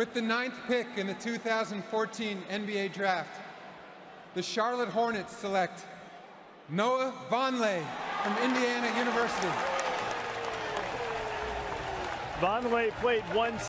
With the ninth pick in the 2014 NBA Draft, the Charlotte Hornets select Noah Vonleh from Indiana University. Vonleh played one